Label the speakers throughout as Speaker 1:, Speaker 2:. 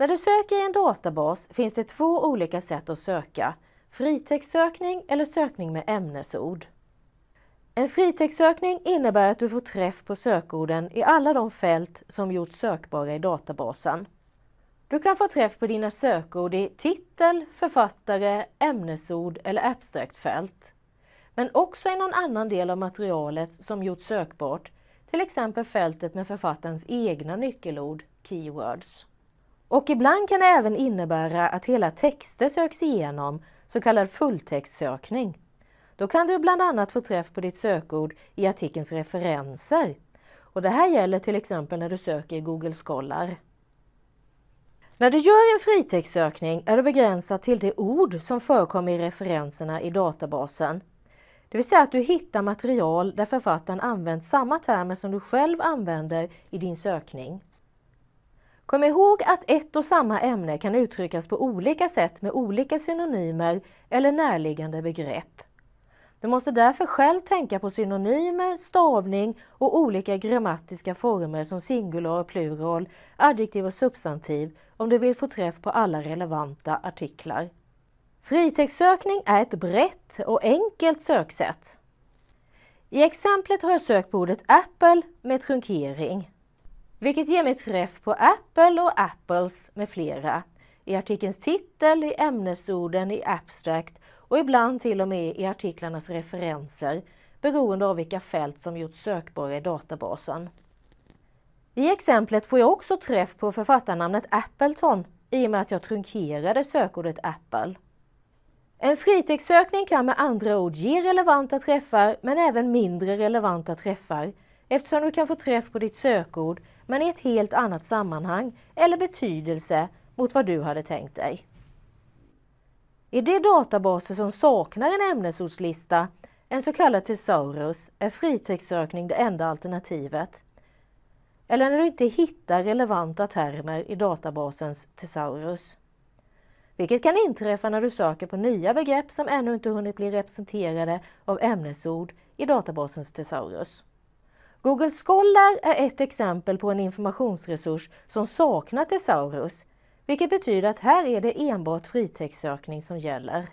Speaker 1: När du söker i en databas finns det två olika sätt att söka. Fritextsökning eller sökning med ämnesord. En fritextsökning innebär att du får träff på sökorden i alla de fält som gjorts sökbara i databasen. Du kan få träff på dina sökord i titel, författare, ämnesord eller abstract-fält. Men också i någon annan del av materialet som gjorts sökbart, till exempel fältet med författarens egna nyckelord, keywords. Och ibland kan det även innebära att hela texter söks igenom, så kallad fulltextsökning. Då kan du bland annat få träff på ditt sökord i artikelns referenser. Och det här gäller till exempel när du söker i Google Scholar. När du gör en fritextsökning är du begränsad till det ord som förekommer i referenserna i databasen. Det vill säga att du hittar material där författaren använt samma termer som du själv använder i din sökning. Kom ihåg att ett och samma ämne kan uttryckas på olika sätt med olika synonymer eller närliggande begrepp. Du måste därför själv tänka på synonymer, stavning och olika grammatiska former som singular, plural, adjektiv och substantiv om du vill få träff på alla relevanta artiklar. Fritextsökning är ett brett och enkelt söksätt. I exemplet har jag sökt på ordet Apple med trunkering, vilket ger mig träff på Apple och Apples med flera, i artikelns titel, i ämnesorden, i abstract och ibland till och med i artiklarnas referenser beroende av vilka fält som gjorts sökbara i databasen. I exemplet får jag också träff på författarnamnet Appleton i och med att jag trunkerade sökordet Apple. En fritextsökning kan med andra ord ge relevanta träffar men även mindre relevanta träffar eftersom du kan få träff på ditt sökord men i ett helt annat sammanhang eller betydelse mot vad du hade tänkt dig. I de databaser som saknar en ämnesordslista, en så kallad thesaurus, är fritextsökning det enda alternativet. Eller när du inte hittar relevanta termer i databasens thesaurus. Vilket kan inträffa när du söker på nya begrepp som ännu inte hunnit bli representerade av ämnesord i databasens thesaurus. Google Scholar är ett exempel på en informationsresurs som saknar thesaurus vilket betyder att här är det enbart fritextsökning som gäller.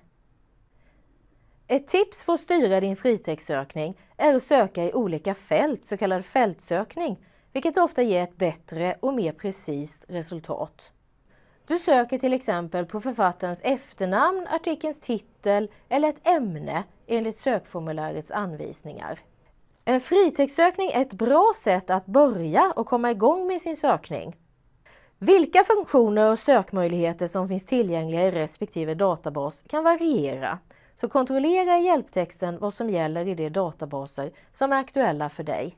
Speaker 1: Ett tips för att styra din fritextsökning är att söka i olika fält, så kallad fältsökning, vilket ofta ger ett bättre och mer precist resultat. Du söker till exempel på författarens efternamn, artikelns titel eller ett ämne enligt sökformulärets anvisningar. En fritextsökning är ett bra sätt att börja och komma igång med sin sökning. Vilka funktioner och sökmöjligheter som finns tillgängliga i respektive databas kan variera, så kontrollera i hjälptexten vad som gäller i de databaser som är aktuella för dig.